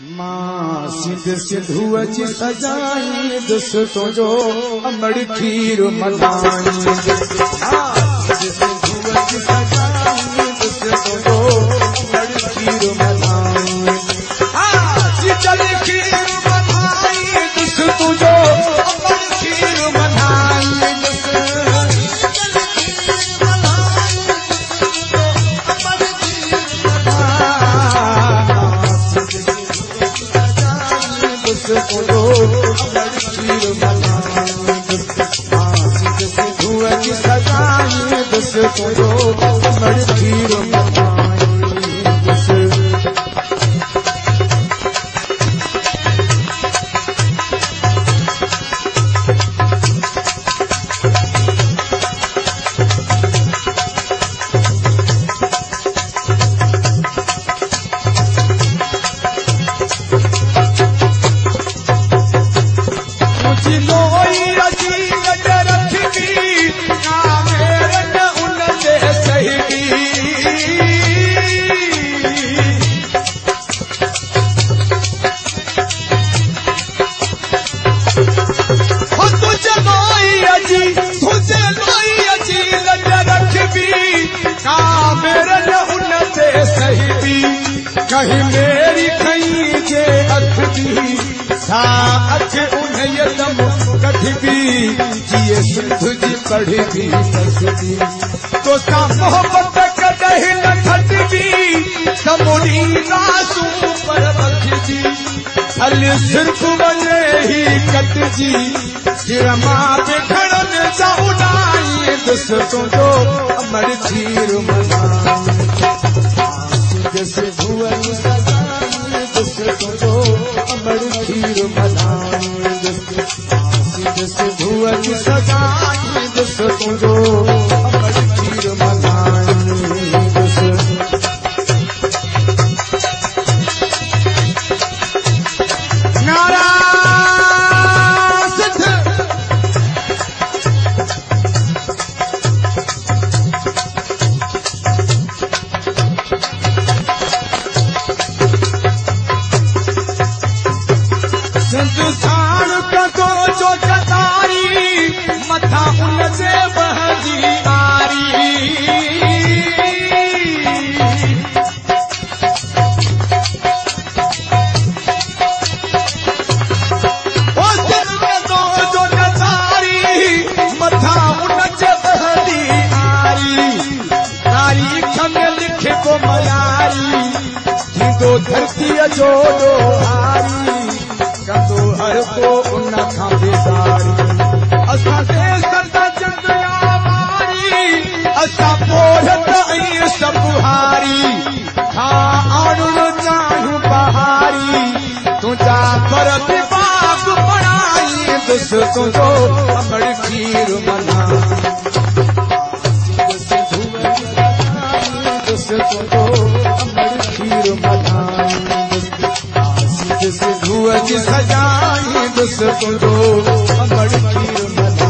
माँ सिंध सिंधूअ जी सजाई दुस तुंहिंजो अमड़ खीर मल्हाई खीर رکي نا ميري نه ان تي صحيح ڪهين ميري کئي جي اک دي سا اک ان يدم ڪڍبي جئي سنڌ جي پڙهبي ڪسبي تو سا محبت ڪڏهن نه کٽبي سمڙي راسو پر رکجي هل صرف وڃي هي ڪٽجي سر مان پي کڙن جا اڏائي तुंहिंजो अमर खीर मनाई जैसे भुवन सजाई दुस तुंहिंजो अमर खीर मनाई जैसे भुवन सजाई दुस तुंहिंजो खमे लिखे को मयारी थींदो धरतीअ जो अमड़ खीर मना। दुस तुंहिंजो अमड़ खीर अमड़ खीर